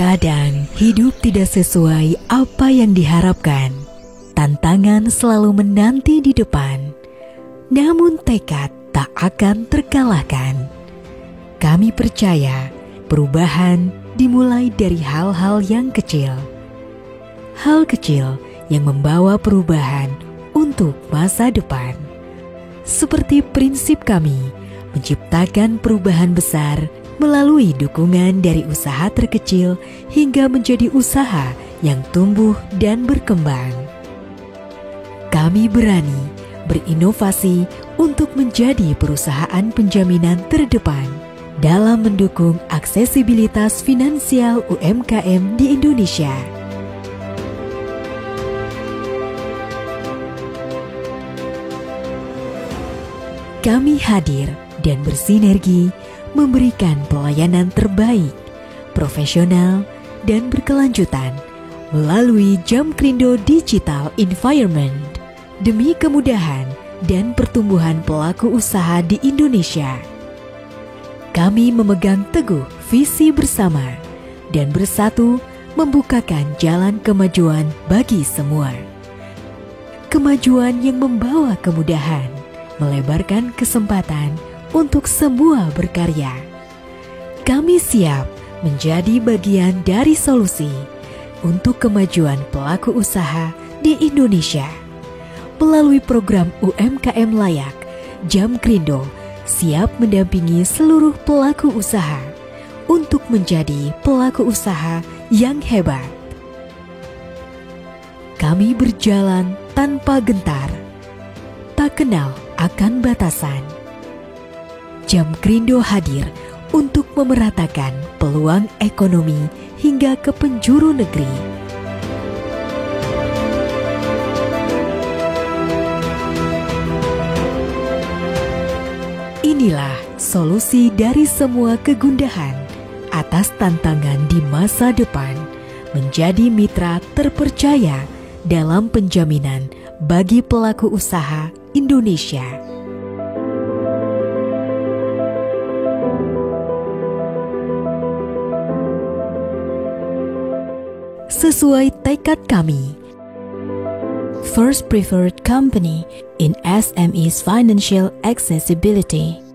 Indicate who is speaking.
Speaker 1: Terkadang hidup tidak sesuai apa yang diharapkan. Tantangan selalu menanti di depan, namun tekad tak akan terkalahkan. Kami percaya perubahan dimulai dari hal-hal yang kecil. Hal kecil yang membawa perubahan untuk masa depan. Seperti prinsip kami menciptakan perubahan besar melalui dukungan dari usaha terkecil hingga menjadi usaha yang tumbuh dan berkembang. Kami berani berinovasi untuk menjadi perusahaan penjaminan terdepan dalam mendukung aksesibilitas finansial UMKM di Indonesia. Kami hadir dan bersinergi memberikan pelayanan terbaik, profesional, dan berkelanjutan melalui Jam Krindo Digital Environment demi kemudahan dan pertumbuhan pelaku usaha di Indonesia. Kami memegang teguh visi bersama dan bersatu membukakan jalan kemajuan bagi semua. Kemajuan yang membawa kemudahan, melebarkan kesempatan, untuk semua berkarya. Kami siap menjadi bagian dari solusi untuk kemajuan pelaku usaha di Indonesia. Melalui program UMKM Layak, Jam Krindo siap mendampingi seluruh pelaku usaha untuk menjadi pelaku usaha yang hebat. Kami berjalan tanpa gentar, tak kenal akan batasan Jam Krindo hadir untuk memeratakan peluang ekonomi hingga ke penjuru negeri. Inilah solusi dari semua kegundahan atas tantangan di masa depan menjadi mitra terpercaya dalam penjaminan bagi pelaku usaha Indonesia. Sesuai tekad kami. First preferred company in SME's financial accessibility.